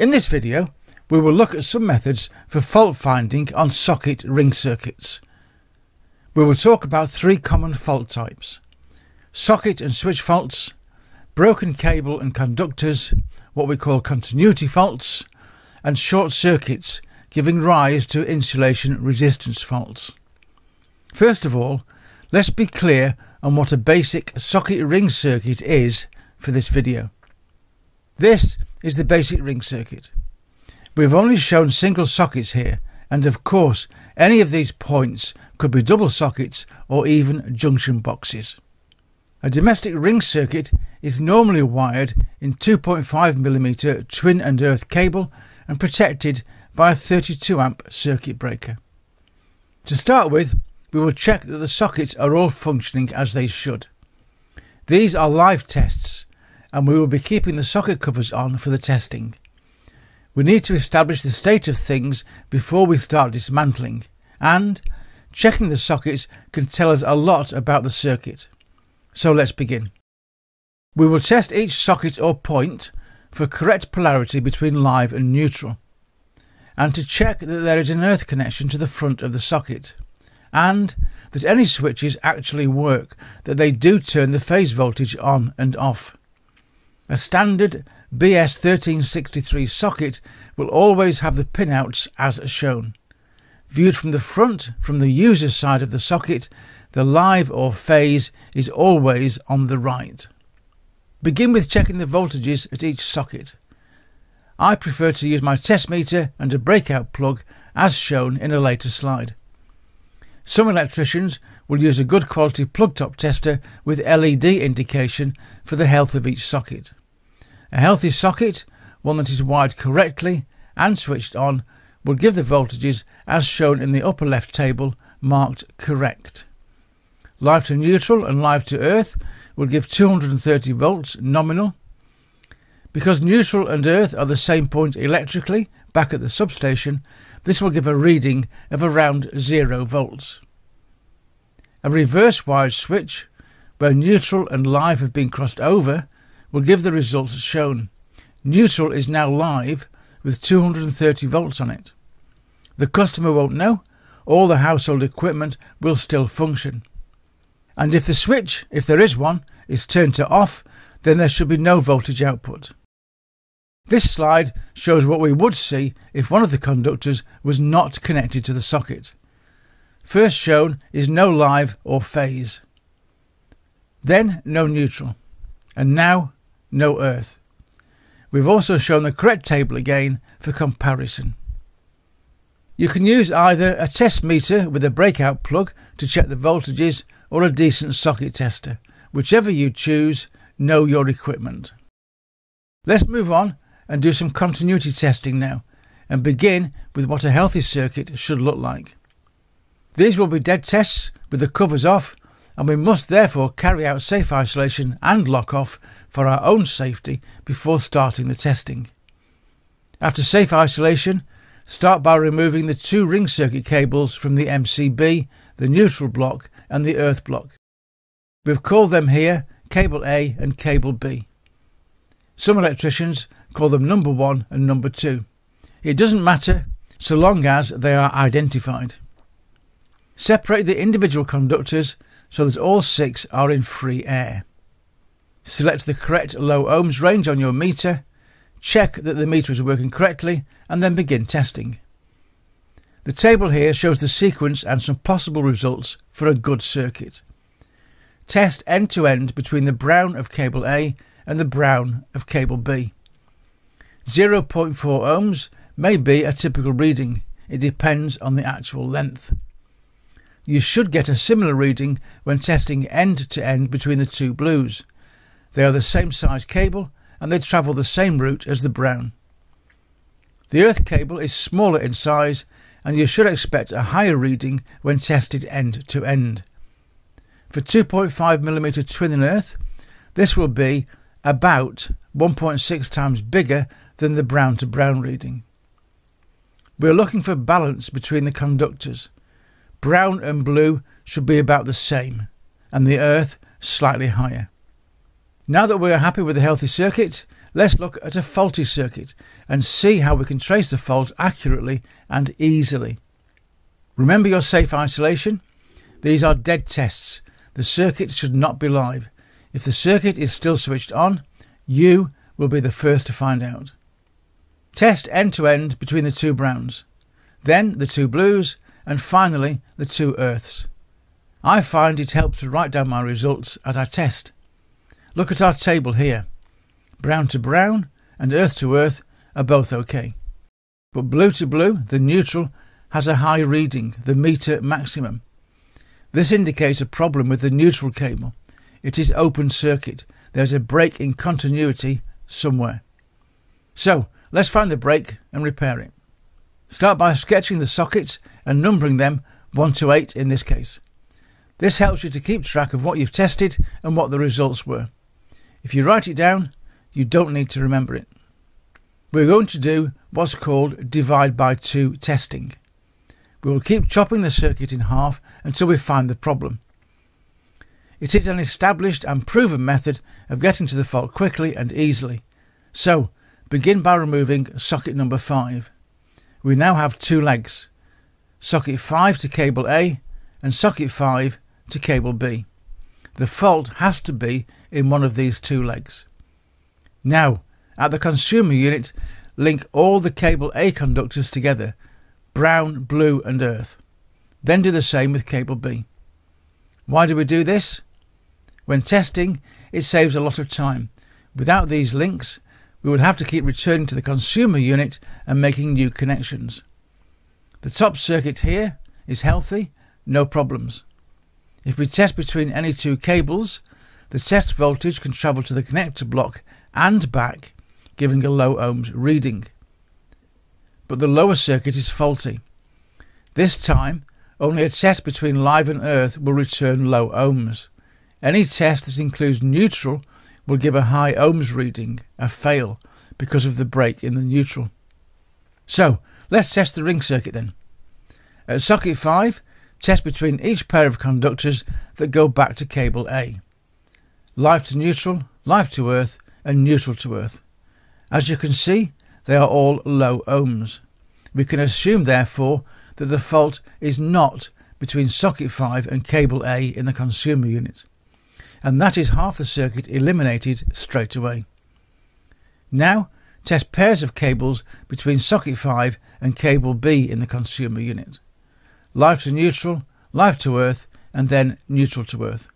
In this video, we will look at some methods for fault finding on socket ring circuits. We will talk about three common fault types. Socket and switch faults, broken cable and conductors, what we call continuity faults, and short circuits giving rise to insulation resistance faults. First of all, let's be clear on what a basic socket ring circuit is for this video. This is the basic ring circuit. We've only shown single sockets here, and of course any of these points could be double sockets or even junction boxes. A domestic ring circuit is normally wired in 2.5mm twin and earth cable and protected by a 32 amp circuit breaker. To start with, we will check that the sockets are all functioning as they should. These are live tests and we will be keeping the socket covers on for the testing. We need to establish the state of things before we start dismantling, and checking the sockets can tell us a lot about the circuit. So let's begin. We will test each socket or point for correct polarity between live and neutral, and to check that there is an earth connection to the front of the socket, and that any switches actually work, that they do turn the phase voltage on and off. A standard BS1363 socket will always have the pinouts as shown. Viewed from the front, from the user side of the socket, the live or phase is always on the right. Begin with checking the voltages at each socket. I prefer to use my test meter and a breakout plug as shown in a later slide. Some electricians will use a good quality plug top tester with LED indication for the health of each socket. A healthy socket, one that is wired correctly and switched on, will give the voltages as shown in the upper left table marked correct. Live to neutral and live to earth will give 230 volts nominal. Because neutral and earth are the same point electrically back at the substation, this will give a reading of around 0 volts. A reverse wired switch, where neutral and live have been crossed over, will give the results shown. Neutral is now live with 230 volts on it. The customer won't know, all the household equipment will still function. And if the switch, if there is one, is turned to off, then there should be no voltage output. This slide shows what we would see if one of the conductors was not connected to the socket. First shown is no live or phase. Then no neutral. And now no earth. We've also shown the correct table again for comparison. You can use either a test meter with a breakout plug to check the voltages or a decent socket tester. Whichever you choose, know your equipment. Let's move on and do some continuity testing now and begin with what a healthy circuit should look like. These will be dead tests with the covers off and we must therefore carry out safe isolation and lock off for our own safety before starting the testing. After safe isolation, start by removing the two ring circuit cables from the MCB, the neutral block and the earth block. We've called them here cable A and cable B. Some electricians call them number 1 and number 2. It doesn't matter so long as they are identified. Separate the individual conductors so that all six are in free air. Select the correct low ohms range on your meter, check that the meter is working correctly, and then begin testing. The table here shows the sequence and some possible results for a good circuit. Test end to end between the brown of cable A and the brown of cable B. 0.4 ohms may be a typical reading, it depends on the actual length. You should get a similar reading when testing end to end between the two blues. They are the same size cable and they travel the same route as the brown. The earth cable is smaller in size and you should expect a higher reading when tested end to end. For 2.5mm twin and earth, this will be about 1.6 times bigger than the brown to brown reading. We are looking for balance between the conductors. Brown and blue should be about the same, and the earth slightly higher. Now that we are happy with the healthy circuit, let's look at a faulty circuit and see how we can trace the fault accurately and easily. Remember your safe isolation? These are dead tests. The circuit should not be live. If the circuit is still switched on, you will be the first to find out. Test end to end between the two browns, then the two blues, and finally the two earths. I find it helps to write down my results as I test. Look at our table here. Brown to brown and earth to earth are both okay. But blue to blue, the neutral, has a high reading, the meter maximum. This indicates a problem with the neutral cable. It is open circuit. There's a break in continuity somewhere. So, let's find the break and repair it. Start by sketching the sockets and numbering them 1 to 8 in this case. This helps you to keep track of what you've tested and what the results were. If you write it down, you don't need to remember it. We're going to do what's called divide by 2 testing. We will keep chopping the circuit in half until we find the problem. It is an established and proven method of getting to the fault quickly and easily. So, begin by removing socket number 5. We now have two legs, socket 5 to cable A and socket 5 to cable B. The fault has to be in one of these two legs. Now, at the consumer unit, link all the cable A conductors together, brown, blue and earth. Then do the same with cable B. Why do we do this? When testing, it saves a lot of time. Without these links, we would have to keep returning to the consumer unit and making new connections. The top circuit here is healthy, no problems. If we test between any two cables, the test voltage can travel to the connector block and back, giving a low ohms reading. But the lower circuit is faulty. This time, only a test between live and earth will return low ohms. Any test that includes neutral will give a high ohms reading, a fail, because of the break in the neutral. So, let's test the ring circuit then. At socket 5, test between each pair of conductors that go back to cable A. Live to neutral, live to earth, and neutral to earth. As you can see, they are all low ohms. We can assume, therefore, that the fault is not between socket 5 and cable A in the consumer unit and that is half the circuit eliminated straight away. Now, test pairs of cables between socket 5 and cable B in the consumer unit. Live to neutral, live to earth, and then neutral to earth.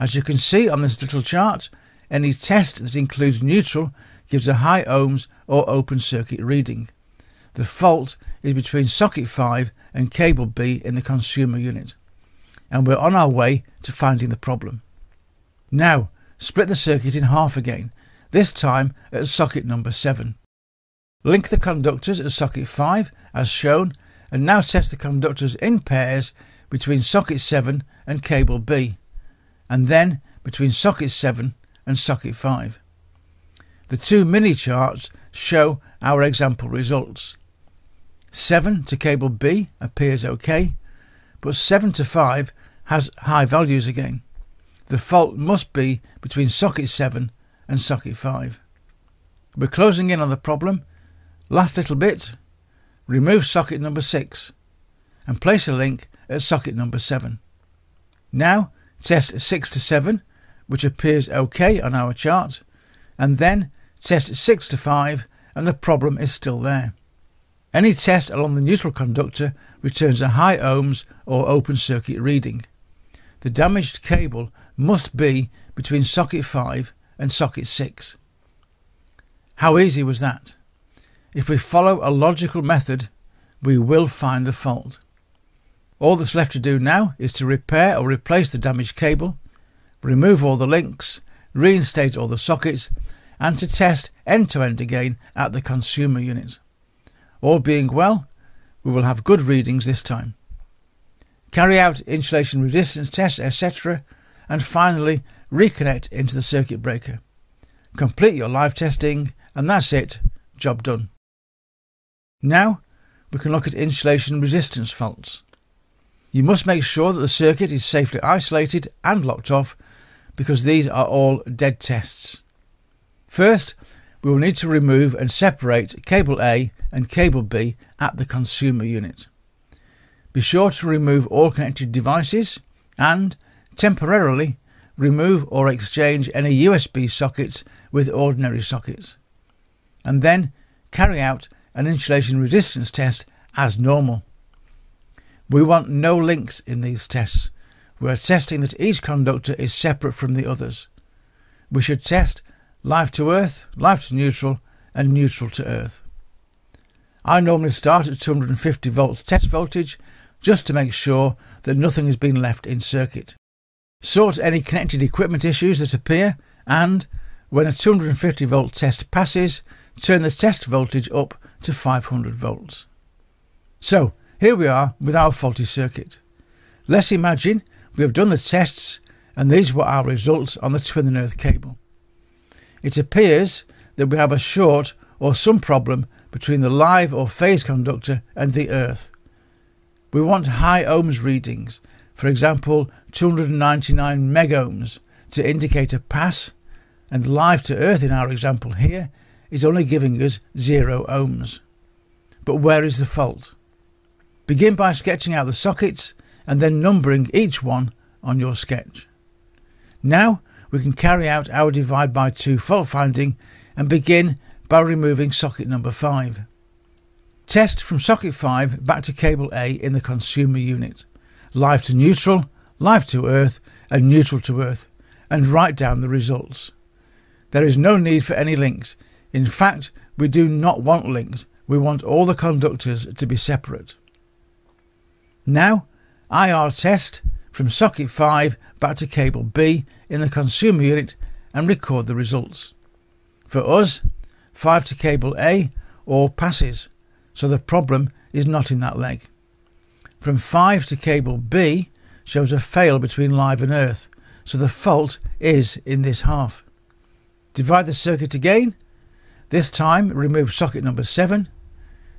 As you can see on this little chart, any test that includes neutral gives a high ohms or open circuit reading. The fault is between socket 5 and cable B in the consumer unit. And we're on our way to finding the problem. Now, split the circuit in half again, this time at socket number 7. Link the conductors at socket 5 as shown and now test the conductors in pairs between socket 7 and cable B and then between socket 7 and socket 5. The two mini charts show our example results. 7 to cable B appears OK, but 7 to 5 has high values again the fault must be between socket 7 and socket 5. We're closing in on the problem. Last little bit. Remove socket number 6 and place a link at socket number 7. Now test 6 to 7, which appears OK on our chart, and then test 6 to 5 and the problem is still there. Any test along the neutral conductor returns a high ohms or open circuit reading. The damaged cable must be between socket 5 and socket 6. How easy was that? If we follow a logical method, we will find the fault. All that's left to do now is to repair or replace the damaged cable, remove all the links, reinstate all the sockets, and to test end to end again at the consumer unit. All being well, we will have good readings this time. Carry out insulation resistance tests, etc., and finally reconnect into the circuit breaker. Complete your live testing and that's it, job done. Now we can look at insulation resistance faults. You must make sure that the circuit is safely isolated and locked off because these are all dead tests. First, we will need to remove and separate cable A and cable B at the consumer unit. Be sure to remove all connected devices and, temporarily, remove or exchange any USB sockets with ordinary sockets. And then carry out an insulation resistance test as normal. We want no links in these tests. We are testing that each conductor is separate from the others. We should test live to earth, live to neutral, and neutral to earth. I normally start at 250 volts test voltage just to make sure that nothing has been left in circuit. Sort any connected equipment issues that appear and, when a 250 volt test passes, turn the test voltage up to 500 volts. So, here we are with our faulty circuit. Let's imagine we have done the tests and these were our results on the twin and earth cable. It appears that we have a short or some problem between the live or phase conductor and the earth. We want high ohms readings, for example 299 megohms, to indicate a pass, and live to earth in our example here is only giving us 0 ohms. But where is the fault? Begin by sketching out the sockets and then numbering each one on your sketch. Now we can carry out our divide by 2 fault finding and begin by removing socket number 5. Test from socket 5 back to cable A in the consumer unit, live to neutral, live to earth and neutral to earth, and write down the results. There is no need for any links. In fact, we do not want links. We want all the conductors to be separate. Now, IR test from socket 5 back to cable B in the consumer unit and record the results. For us, 5 to cable A all passes, so the problem is not in that leg. From 5 to cable B shows a fail between live and earth, so the fault is in this half. Divide the circuit again. This time remove socket number 7.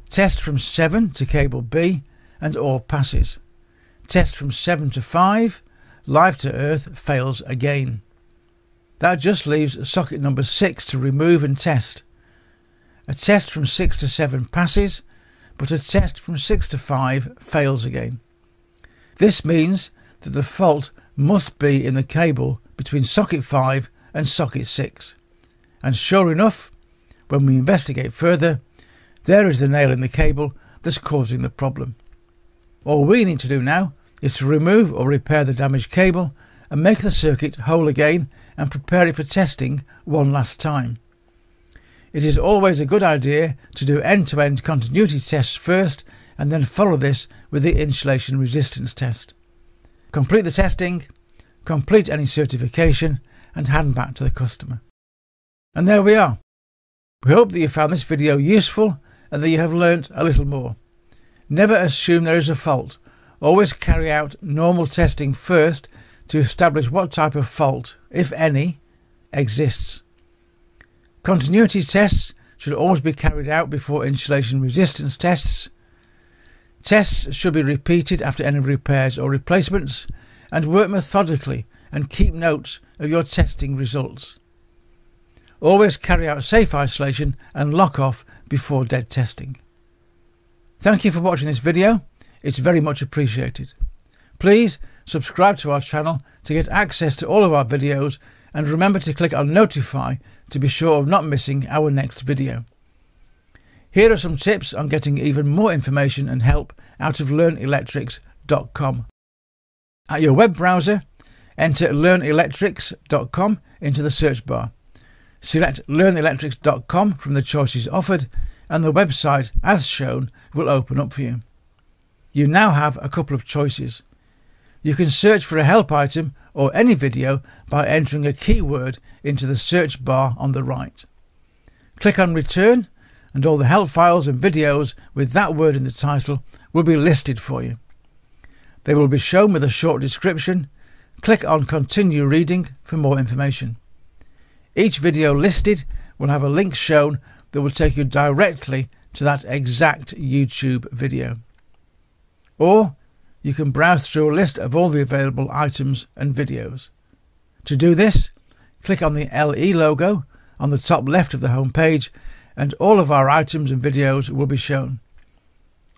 Test from 7 to cable B and all passes. Test from 7 to 5. Live to earth fails again. That just leaves socket number 6 to remove and test. A test from 6 to 7 passes, but a test from 6 to 5 fails again. This means that the fault must be in the cable between socket 5 and socket 6. And sure enough, when we investigate further, there is the nail in the cable that's causing the problem. All we need to do now is to remove or repair the damaged cable and make the circuit whole again and prepare it for testing one last time. It is always a good idea to do end-to-end continuity tests first and then follow this with the insulation resistance test. Complete the testing, complete any certification and hand back to the customer. And there we are. We hope that you found this video useful and that you have learnt a little more. Never assume there is a fault. Always carry out normal testing first to establish what type of fault, if any, exists. Continuity tests should always be carried out before insulation resistance tests. Tests should be repeated after any repairs or replacements and work methodically and keep notes of your testing results. Always carry out safe isolation and lock off before dead testing. Thank you for watching this video. It's very much appreciated. Please subscribe to our channel to get access to all of our videos and remember to click on notify to be sure of not missing our next video. Here are some tips on getting even more information and help out of learnelectrics.com. At your web browser, enter learnelectrics.com into the search bar. Select learnelectrics.com from the choices offered and the website, as shown, will open up for you. You now have a couple of choices. You can search for a help item or any video by entering a keyword into the search bar on the right. Click on Return and all the help files and videos with that word in the title will be listed for you. They will be shown with a short description. Click on Continue Reading for more information. Each video listed will have a link shown that will take you directly to that exact YouTube video. Or you can browse through a list of all the available items and videos. To do this, click on the LE logo on the top left of the home page and all of our items and videos will be shown.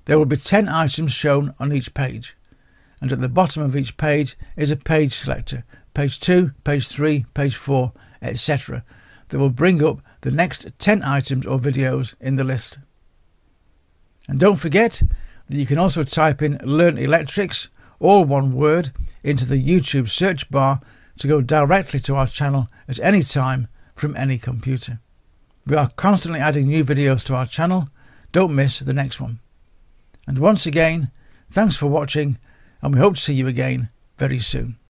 There will be 10 items shown on each page and at the bottom of each page is a page selector, page 2, page 3, page 4, etc. that will bring up the next 10 items or videos in the list. And don't forget you can also type in Learn Electrics, all one word, into the YouTube search bar to go directly to our channel at any time from any computer. We are constantly adding new videos to our channel. Don't miss the next one. And once again, thanks for watching and we hope to see you again very soon.